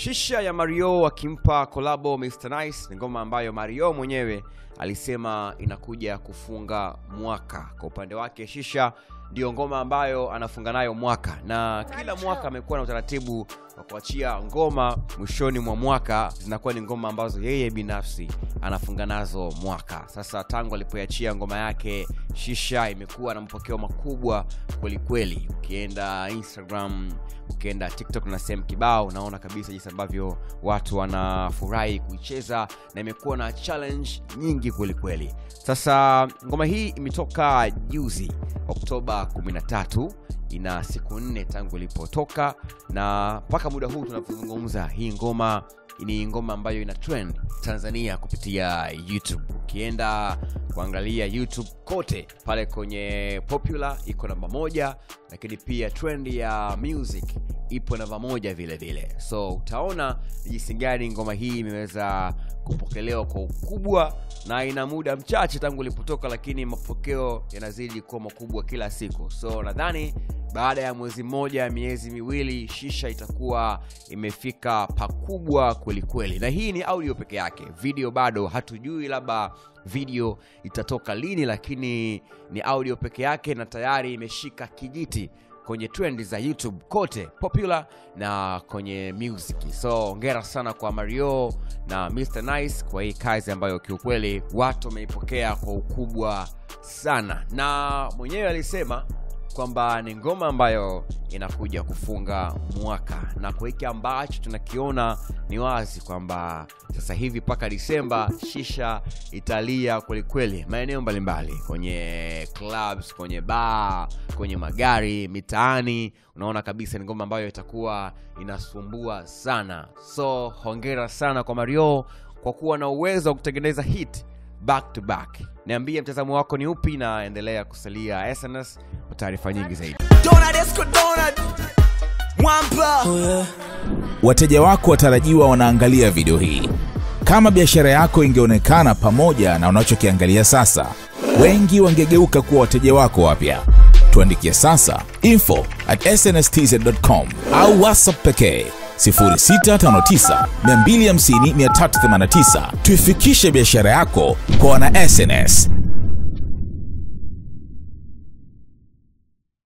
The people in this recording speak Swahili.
Shisha ya Mario akimpa kolabo Mr Nice ni ngoma ambayo Mario mwenyewe alisema inakuja kufunga mwaka. Kwa upande wake, Shisha ndiyo ngoma ambayo anafunga nayo mwaka, na kila mwaka amekuwa na utaratibu wa kuachia ngoma mwishoni mwa mwaka, zinakuwa ni ngoma ambazo yeye binafsi anafunga nazo mwaka. Sasa tangu alipoiachia ngoma yake Shisha imekuwa na mapokeo makubwa kwelikweli. Ukienda Instagram, ukienda TikTok na sehemu kibao, unaona kabisa jinsi ambavyo watu wanafurahi kuicheza na imekuwa na challenge nyingi kwelikweli. Sasa ngoma hii imetoka juzi Oktoba 13 ina siku nne tangu ilipotoka na mpaka muda huu tunapozungumza, hii ngoma ni ngoma ambayo ina trend Tanzania kupitia YouTube. Ukienda kuangalia YouTube kote pale kwenye popular iko namba moja, lakini pia trend ya music ipo namba moja vile vile, so utaona jinsi gani ngoma hii imeweza kupokelewa kwa ukubwa, na ina muda mchache tangu ilipotoka, lakini mapokeo yanazidi kuwa makubwa kila siku. So nadhani baada ya mwezi mmoja, miezi miwili, Shisha itakuwa imefika pakubwa kwelikweli, na hii ni audio peke yake. Video bado hatujui, labda video itatoka lini, lakini ni audio peke yake na tayari imeshika kijiti kwenye trendi za YouTube kote popular na kwenye music. So ongera sana kwa Mario na Mr Nice kwa hii kazi ambayo kiukweli watu wameipokea kwa ukubwa sana, na mwenyewe alisema kwamba ni ngoma ambayo inakuja kufunga mwaka, na kwa hiki ambacho tunakiona ni wazi kwamba sasa hivi mpaka Disemba Shisha italia kwelikweli maeneo mbalimbali, kwenye clubs, kwenye bar, kwenye magari, mitaani. Unaona kabisa ni ngoma ambayo itakuwa inasumbua sana. So hongera sana kwa Mario kwa kuwa na uwezo wa kutengeneza hit back to back. Niambie mtazamo wako ni upi, na endelea kusalia SNS kwa taarifa nyingi zaidi. Wateja wako watarajiwa wanaangalia video hii. Kama biashara yako ingeonekana pamoja na unachokiangalia sasa, wengi wangegeuka kuwa wateja wako wapya. Tuandikie sasa info at snstz.com au whatsapp pekee 0659 250 389. Tuifikishe biashara yako kwa wana SNS.